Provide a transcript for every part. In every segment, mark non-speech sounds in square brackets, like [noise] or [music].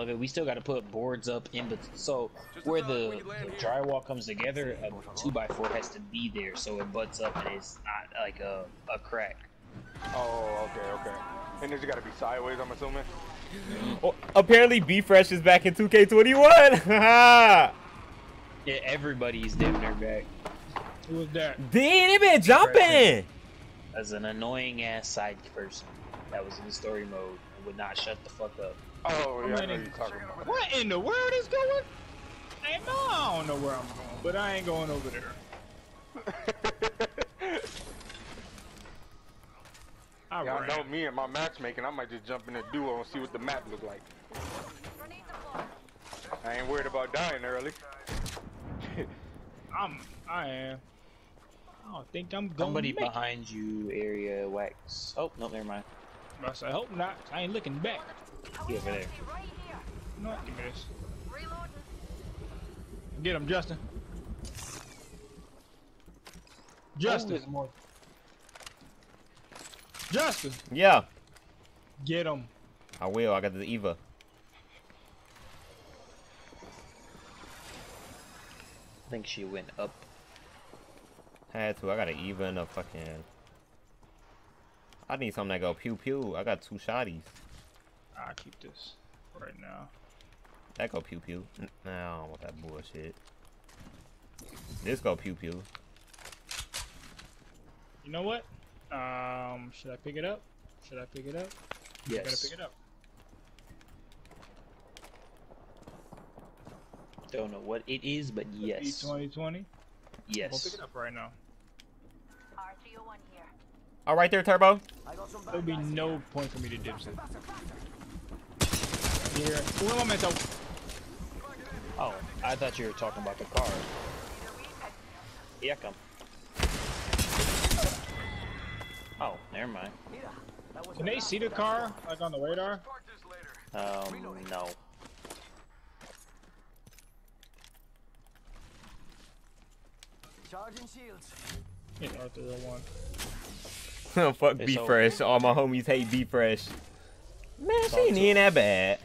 of it. We still got to put boards up in, but so where the, the drywall comes together, a two by four has to be there, so it butts up and it's not like a a crack. Oh, okay, okay. And it's got to be sideways, I'm assuming. Mm-hmm. Oh, apparently, B Fresh is back in 2K21. [laughs] yeah, everybody's damn near back. Who was that? Damn, they been jumping. As an annoying ass side person that was in story mode and would not shut the fuck up. Oh, yeah, I know you're talking about. What in the world is going? Hey, no, I don't know where I'm going, but I ain't going over there. [laughs] I Y'all ran. know me and my matchmaking, I might just jump in the duo and see what the map look like. I ain't worried about dying early. I'm. I am. I don't think I'm going. Somebody to make it. behind you, area wax. Oh, no, never mind. I said, I hope not. I ain't looking back. He over there. You know what? Give me this. Get him, Justin. Justin. Oh, more. Justin. Yeah, Get him. I will. I got the Eva. I think she went up. Had to. I got an Eva and a fucking. I need something that go pew pew. I got two shotties. I'll keep this right now. That go pew pew. N- Nah, I don't want that bullshit. This go pew pew. You know what? Um, should I pick it up? Should I pick it up? I gotta pick it up. Don't know what it is, but yes. 2020. I'll Yes. pick it up right now. R301 here. All right there, Turbo. There'll be no point for me to dip it. Here. Un momento. Oh, I thought you were talking about the car. Yeah, come. Oh, never mind. Can they see the car, like on the radar? Um, no. Charging shields. Yeah, Arthur one. [laughs] Fuck It's B over. Fresh. All my homies hate B Fresh. Man, she ain't even that bad.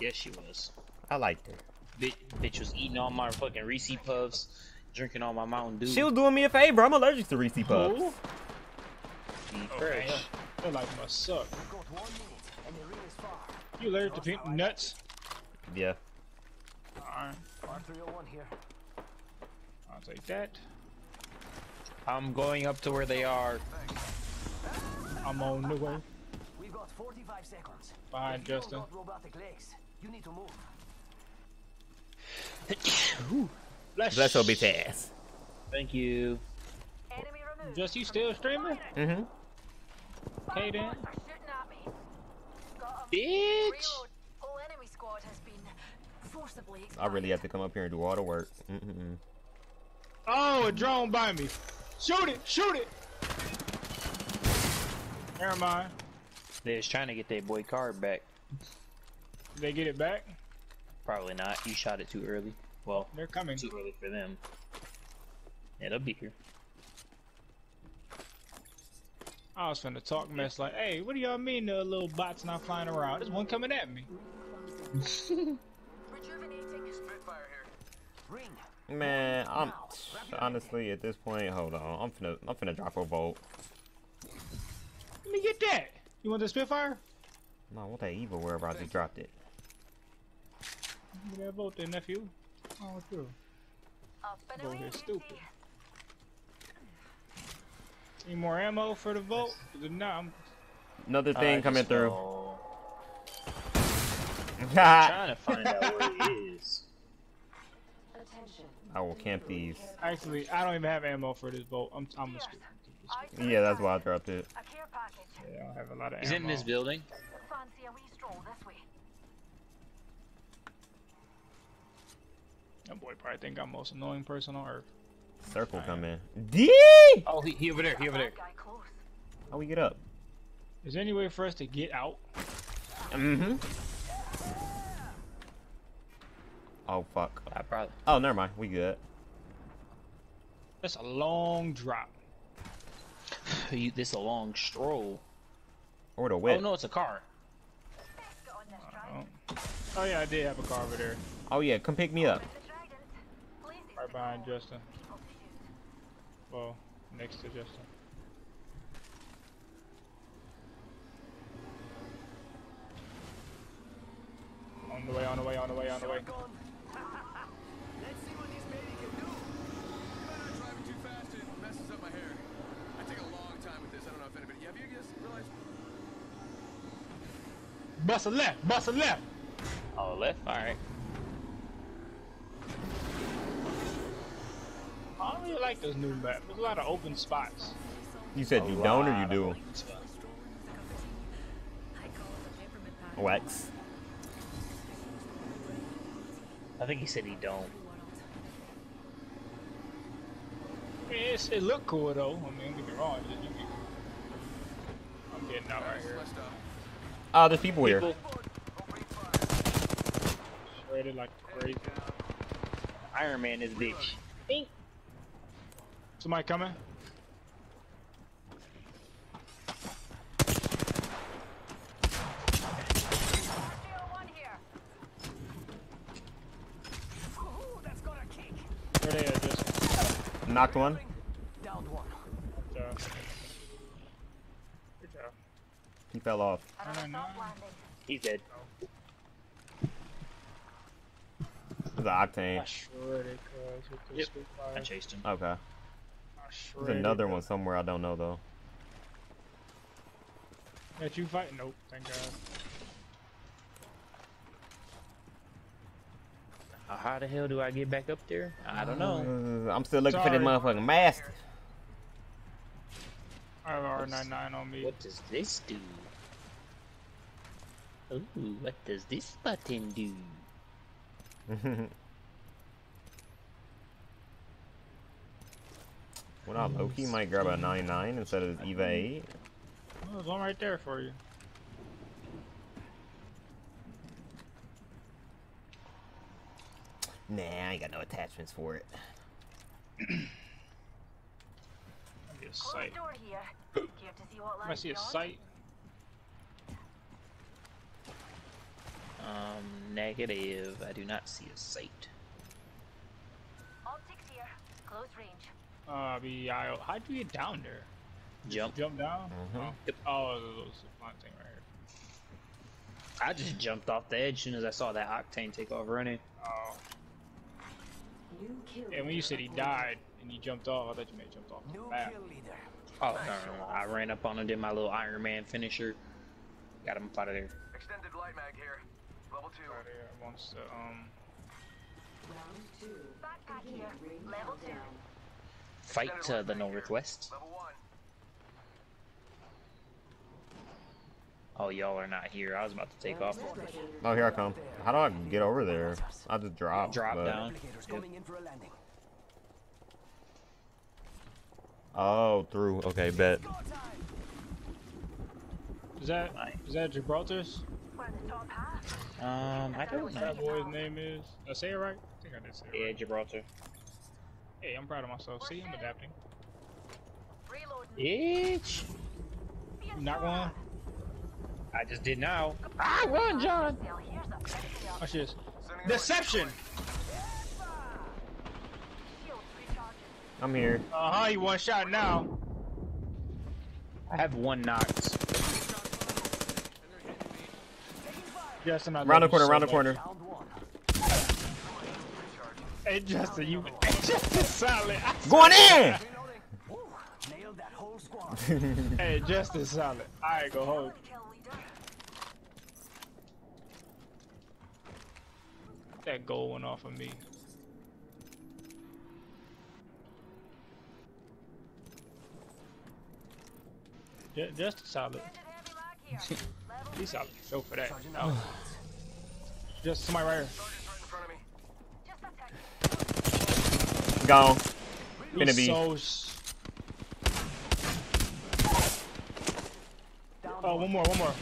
Yes, she was. I liked her. Bitch, bitch was eating all my fucking Reese Puffs, drinking all my Mountain Dew. She was doing me a favor. I'm allergic to Reese Puffs. Who? Be Oh, fresh. damn. That like must suck. We've got one minute, and the ring is far. You allergic to pink nuts? Yeah. Alright, R301 here. I'll take that. I'm going up to where they are. I'm on the way. We've got 45 seconds. Behind If you don't Justin. Got robotic legs, you need to move. Bless, Bless your bitch ass. Thank you. Just you still streaming? Mm-hmm. Okay then. Bitch! I really have to come up here and do all the work. Mm-mm. Oh, a drone by me. Shoot it! Shoot it! Never mind. They're just trying to get their boy card back. Did they get it back? Probably not. You shot it too early. Well, They're coming. too early for them. Yeah, they'll be here. I was finna talk mess like, hey, what do y'all mean the little bots not flying around? There's one coming at me. Ring. [laughs] Man, I'm honestly at this point. Hold on, I'm finna, I'm finna drop a Volt. Let me get that. You want the Spitfire? No, I want that evil wherever I just dropped it. Give me that Volt then, nephew. Oh, true. Go here, stupid. Need more ammo for the Volt? Cause if not, I'm Another thing I coming just through. know- [laughs] [laughs] Trying to find out where he it is. I will camp these. actually I don't even have ammo for this Volt. I'm I'm a stupid. Yeah, that's why I dropped it. Yeah, I don't have a lot of Is it ammo. in this building? That boy probably think I'm the most annoying person on earth. Circle coming. D. Oh, he, he over there. He over there. How we get up? Is there any way for us to get out? Mm-hmm. Oh fuck. I probably. Oh, never mind. We good. That's a long drop. [sighs] You, this a long stroll. Or the whip. Oh no, it's a car. Oh. Oh yeah, I did have a car over there, Oh yeah, come pick me up. Right behind Justin. Well, next to Justin. On the way, on the way, on the way, on the way. [laughs] Let's see what this baby can do. I'm driving too fast it messes up my hair. I take a long time with this. I don't know if anybody. Have you guys realized? Bust a left, bust a left. Oh, left. All right. Really like this new map. There's a lot of open spots. You said you don't or you do? Wax. I think he said he don't. It's, it look cool though. I mean, don't get me wrong. You, you, you, I'm getting out right here. Left stop. Oh, there's people here. People- Shredded like crazy. Iron Man is bitch. Somebody coming? Ooh, that's got a kick. Where they at? Just Knocked one. Downed one. good job. Good job. He fell off. I don't know. He's dead. There's an octane. I shredded cuz with the Yep. I chased him. Okay. I There's another one somewhere I don't know though. That you fight? Nope. Thank God. How the hell do I get back up there? I don't know. Uh, I'm still looking for this motherfucking mask. I have R99 on me. What does this do? Ooh, what does this button do? [laughs] Well, not Loki might grab a 99 instead of his Eva 8. Oh, there's one right there for you. Nah, I ain't got no attachments for it. Might be a sight. door here. [gasps] Care to see what I see a beyond? sight. Um, negative. I do not see a sight. Optics here. Close range. Uh, be I. How'd you get down there? Jump. Jump down? Mhm. Yep. Oh, there's a supply thing right here. I just jumped off the edge as soon as I saw that octane take off running. Oh. And when you said he died and you jumped off, I thought you may have jumped off the New kill leader. Oh, no, no, no. I ran up on him, did my little Iron Man finisher. Got him up out of there. Extended light mag here. Level two. Right here. Wants to um. Round two. Backpack here. Level two. Fight to the northwest. Level. Oh, y'all are not here. I was about to take off. Oh, here I come. How do I get over there? I just drop. Drop but- down. Yep. coming in for a landing. Oh, through. Okay, bet. Is that Right. that Gibraltar's? We're in the top half. Um, I don't That know. boy's name is. Did I say it right? I think I did say it Yeah, right. Gibraltar. Hey, I'm proud of myself. See, I'm adapting. Reloading. Bitch. Not shot one. I just did now. Ah, run, John. Well, here's a picture of Watch this. Deception. I'm here. Uh huh. You one shot now. I have one knocked. Justin, I Round the corner, so round the corner. Downed one. Hey, Justin, you. Justin, solid. Going in! Reloading. Nailed that whole squad. hey, Justin, solid. [laughs] I ain't gonna hold. you. That goal went off of me. Ju- Justin, solid. Extended heavy mag here. Level He's solid. Go for that. Charging Oh, up. just somebody right here. Sergeant's right in front of me. Just a tick. Gone. He's Finna be. so. Oh, one more, one more.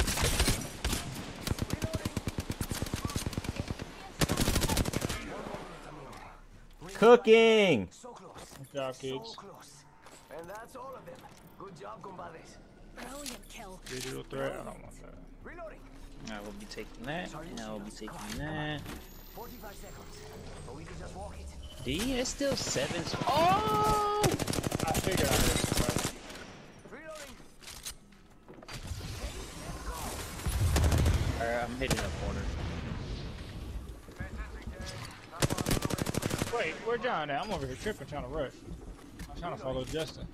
Cooking! So close. Good job, kids. close. And that's all of them. Good job, compadres. Brilliant kill. Digital threat. I don't want that. Reloading. I will be taking that, and I will be taking that. 45 seconds. But we can just walk it. D, it's still seven. Oh! I figured I heard somebody. Reloading. Alright, I'm hitting a corner. Wait, where John at? I'm over here tripping, trying to rush. I'm trying to follow Justin.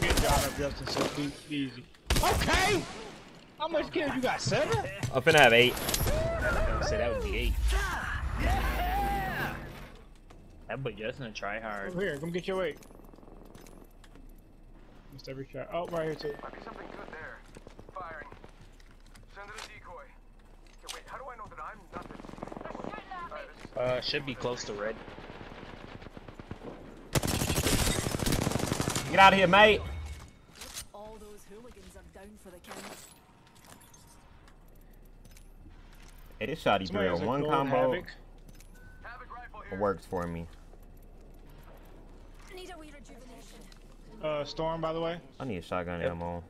Get John up, Justin, so be easy. Okay! How much kills you got? Seven? I'm finna have eight. I would say that would be eight. That boy Justin a try hard. Over here, come get your weight. Missed every shot. Oh, right here too. Might be something good there. Firing. Send it a decoy. Okay, wait, how do I know that I'm not the They're shooting at me. Alright, this is Uh, should be close to red. Get out of here, mate. All those hooligans are down for the count. Hey, this shoddy Somebody drill. has a One gold combo Havoc. Havoc rifle here. works for me. Need a wee rejuvenation. Uh, Storm, by the way. I need a shotgun Yep. ammo.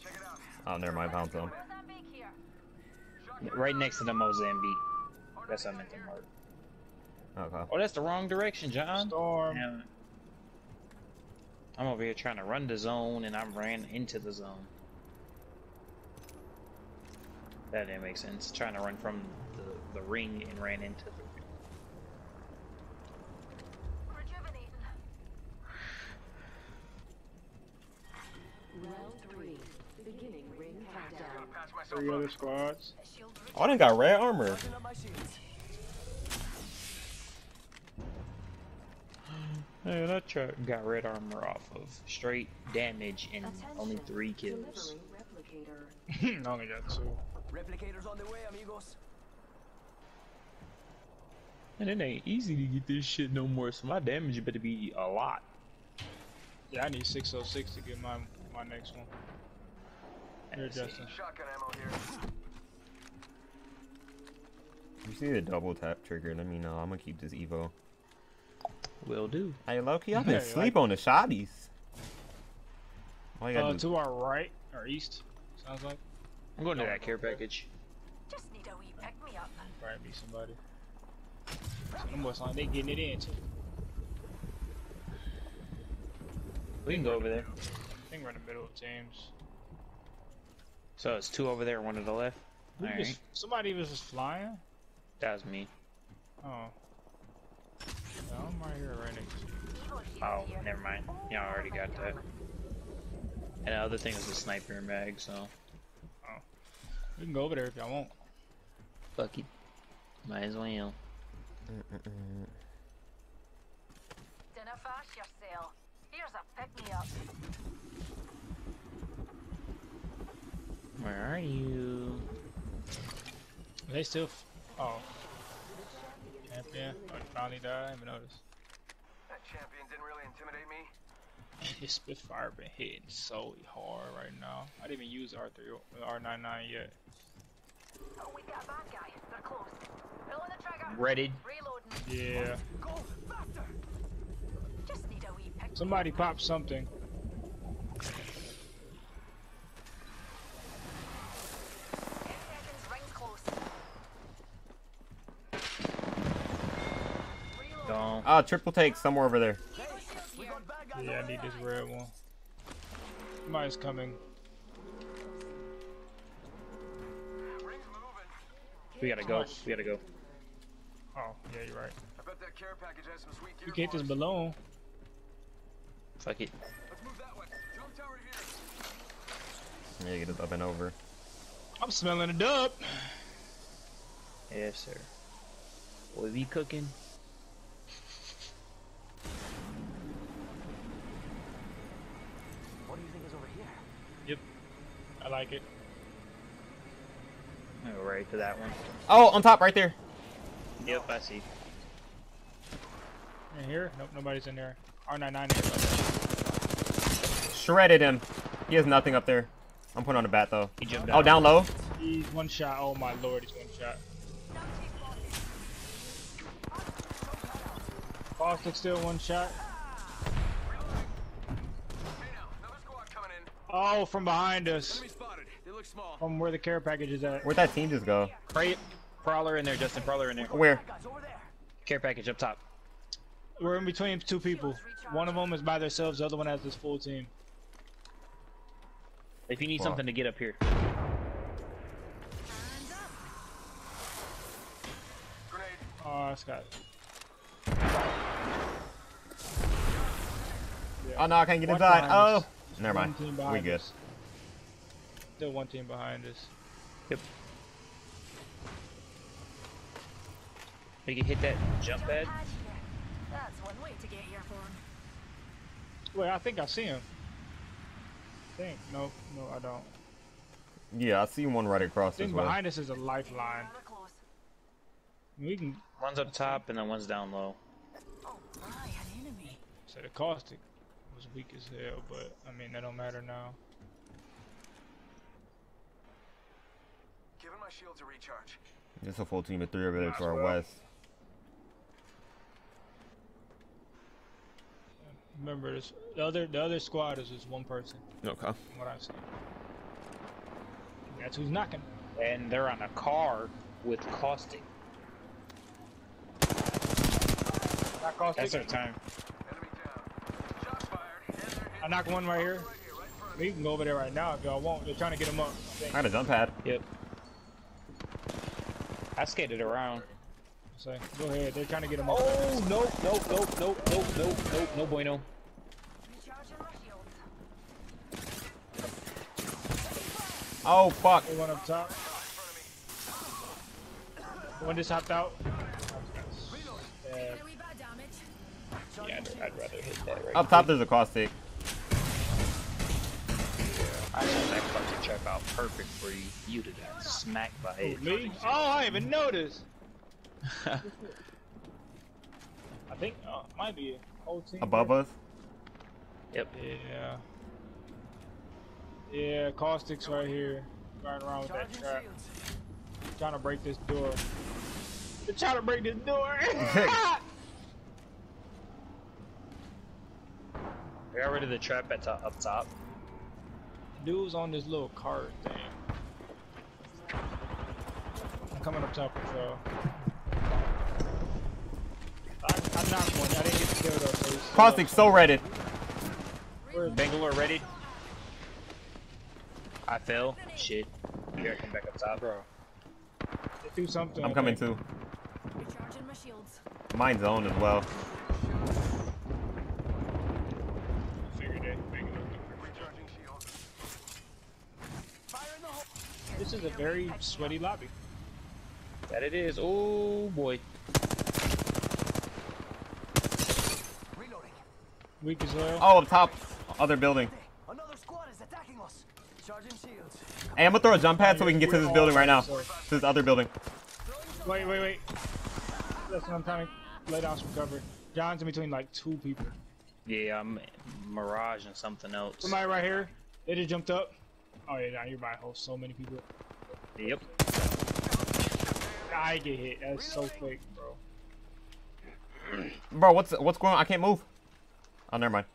Check it out. Oh, never mind. Found some. Right next to the Mozambique. That's what I meant to mark. Okay. Oh, that's the wrong direction, John. Storm. Damn it. I'm over here trying to run the zone, and I ran into the zone. That didn't make sense. Trying to run from the, the ring and ran into the Round three. Beginning ring countdown. Three other squads. Oh, I done got red armor. Charging up my shields. Yeah, that truck got red armor off of straight damage and only three kills. [laughs] I only got two. Replicators on the way, amigos. And it ain't easy to get this shit no more, so my damage better be a lot. Yeah, I need 606 to get my my next one. Here, Let's see. Justin. Shotgun ammo here. You see the double tap trigger? Let me know. I'm gonna keep this Evo. Will do. Hey, Loki, I've been Yeah, you sleep like- on the shotties. All you gotta Uh, do. to our right or east. Sounds like. I'm going to that care package. Just need a wee pick me up. Probably be somebody. So them boys like they getting it in too. We can go over there. I think we're in the middle of teams. So it's two over there, one to the left. Who Alright. just- somebody was just flying. That was me. Oh. No, I'm right here, right next to you. Oh, never mind. Yeah, I already got that. And the other thing is a sniper mag, so oh. We can go over there if y'all want. fuck it. Might as well. Dinner fast yourself. Here's a pick me up. Where are you? Are They still. F oh. Champion. Oh, he finally died. I didn't even notice. That champion didn't really intimidate me. [laughs] His Spitfire been hitting so hard right now. I didn't even use R3 or R99 yet. Oh, we got a bad guy. They're close. Pulling the trigger. Redded. Reloading. Yeah. Go faster. Just need a wee pick. Somebody popped something. Ten seconds. Ring close. Reload. Don't. Ah, triple take somewhere over there. Evo shield We here. got bad guys Yeah, I need this red one. Somebody's coming. We gotta go. We gotta go. Oh, yeah, you're right. I bet that care package has some sweet gear You get for this us. balloon. Fuck it. Let's move that way. Jump tower here. Yeah, get it up and over. I'm smelling a dub. Yes, sir. Boy, we cooking. What do you think is over here? Yep. I like it. I'm go right to that one. Oh, on top, right there. Yep, I see. In here? Nope, nobody's in there. R99 here. by the way. Shredded him. He has nothing up there. I'm putting on a bat though. He jumped Oh, down low. He's one shot. Oh my lord, he's one shot. Caustic still one shot. Hey now, another squad coming in. Oh, from behind us. They look small. From where the care package is at. Where'd that team just go? Pray, Prowler in there, Justin. Prowler in there. Where? Care package up top. We're in between two people. One of them is by themselves. The other one has this full team. If you need Fuck. something to get up here. Oh, Scott. Oh no, I can't get One inside. Oh, us. Never mind. We behind good. us. Still one team behind us. Yep. We can hit that jump pad. That's one way to get airborne. Wait, I think I see him. I think. No, no, I don't. Yeah, I see one right across Thing this way. behind us is a lifeline. We're close. We can One's up top and then one's down low. Oh my, an enemy. say the caustic was weak as hell, but I mean that don't matter now. Giving my shields a recharge. There's a full team of three over there to our well. west. Remember this the other the other squad is just one person, Okay. from what I've seen. That's who's knocking. And they're on a car with caustic. Not caustic. That's our time. Enemy down. Shots fired. And they're hit I knock one right here. right here, right in front of We can go over there right now if y'all want. They're trying to get him up. I think. Got a jump pad. Yep. I skated around. So go ahead. They're trying to get him up. Oh, nope, nope, nope, nope, nope, nope, nope, no bueno. Recharging my shields. Oh fuck. They one up top. One just hopped out. Yeah, Taking a wee bit of damage. Yeah, I'd, I'd rather hit that right Up top there's a caustic. I shot that fucking trap out perfect for you. You'd have got smacked by it. me? Oh, I even noticed. [laughs] I think uh, might be a whole team Above us. Yep. Yeah. Yeah, caustics right here. Right around with that trap. Trying to break this door. They're trying to break this door. [laughs] I got rid of the trap at top, up top. Dude's on this little cart thing. I'm coming up top with y'all. I, I knocked one. I didn't get the kill though. So he's- Caustic so redded. Where's Bangalore ready? I fell. Shit. Here, I come back up top. Bro. Do something. I'm coming too. Recharging my shields. Mine's own as well. Figured it. Figured it. Recharging shields. This is a very sweaty lobby. That it is. Oh boy. Reloading. Weak as well. Oh, up top. Other building. Another squad is attacking us. Charging shields. Hey, I'm gonna throw a jump pad so we can get to this building right now. To this other building. Wait, wait, wait. That's what I'm trying to lay down some cover. John's in between like two people. Yeah, I'm Mirage and something else. Somebody right here. They just jumped up. Oh yeah, nah, you're by a whole so many people. Yep. I get hit. That's so quick, bro. Bro, what's what's going on? I can't move. Oh, never mind.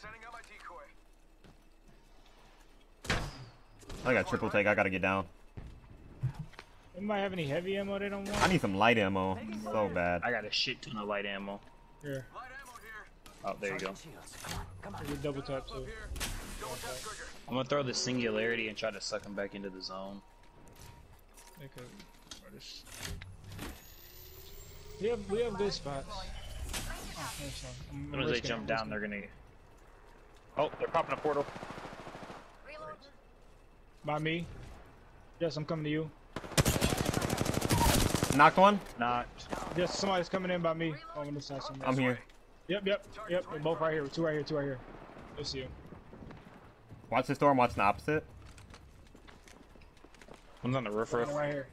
Sending out my decoy. I got triple take. I gotta get down. Anybody have any heavy ammo they don't want? I need some light ammo. So bad. I got a shit ton of light ammo. Here, Light ammo here. Oh, there you go. Shields. Come on, come on. a double tap too. Up here. Going down quicker. I'm gonna throw the singularity and try to suck him back into the zone. They could- or We have we have good spots. Oh, there's As soon as they risking it, jump I'm down, they're gonna. Oh, they're popping a portal. By me. Yes, I'm coming to you. Knocked one. Not. Yes, somebody's coming in by me. Oh, on this side somewhere. I'm here. Yep, yep, yep. They're both right here. Two right here. Two right here. Let's see you. Watch this door. I'm watching the opposite. One's on the roof roof. One right here.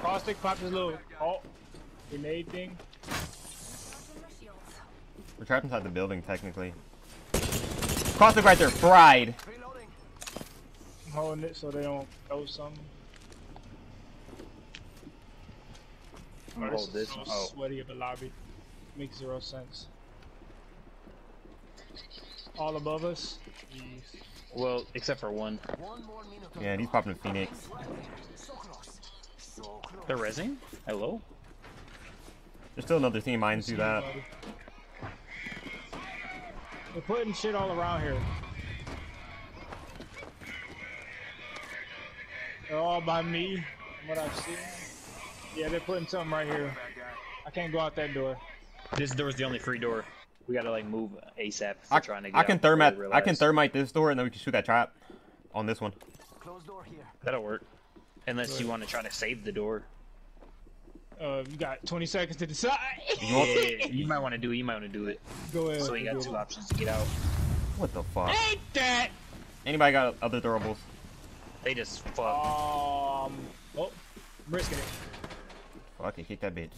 Caustic popped his oh. little ult grenade thing. Recharging my shields. We're trapped inside the building, technically. Caustic right there. Fried. I'm holding it so they don't throw something. I'm gonna hold this so one. Oh, sweaty of a lobby. Makes zero sense. All above us. Jeez. Well, except for one. Yeah, he's popping Phoenix. They're resing? Hello? There's still another team. Mine do that. They're putting shit all around here. They're all by me, from what I've seen. Yeah, they're putting something right here. I can't go out that door. This door is the only free door. We gotta like move ASAP. I, trying to get I can out thermite. I can thermite this door, and then we can shoot that trap on this one. Closed door here. That'll work. Unless you want to try to save the door. Uh, you got 20 seconds to decide. Yeah, you might want to do it. You might want to do it. Go ahead. So you got two options to get out. What the fuck? Ain't that? Anybody got other durables? They just fuck. Um. Oh, I'm risking it. Fuck it, kick that bitch.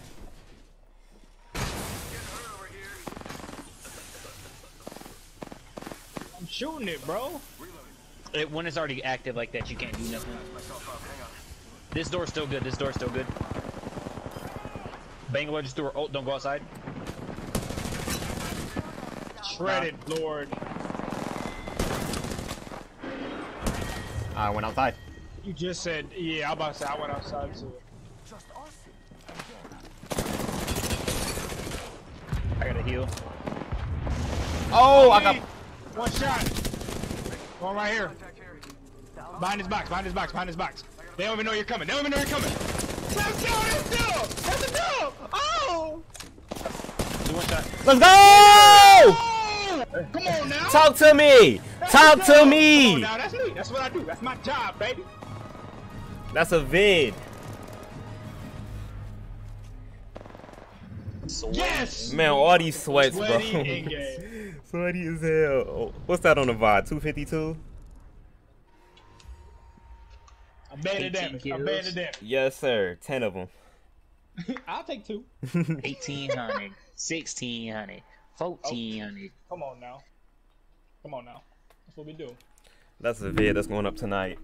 Shooting it, bro. It, when it's already active like that, you can't do nothing. This door's still good. This door's still good. Bangalore just threw her ult. Don't go outside. Shredded, Lord. I went outside. You just said, yeah, I'm about to say I went outside too. I gotta heal. Oh, I got. One shot. One right here. Behind his box, behind his box, behind his box. They don't even know you're coming. They don't even know you're coming. Let's go, let's go! That's a go! Oh! Do one shot. Let's go! Come on now! Talk to me. Talk to go. Come on me. now, that's me. That's what I do. That's my job, baby. That's a vid. Yes! Man, all these sweats, bro. Sweaty in-game. [laughs] Sweaty as hell. Oh, What's that on the VOD? 252? I'm bad at 18 damage. I'm kills. bad at damage. Yes, sir. 10 of them. [laughs] I'll take two. [laughs] 1800, 1600, 1400. Come on now. Come on now. That's what we do. That's a vid that's going up tonight.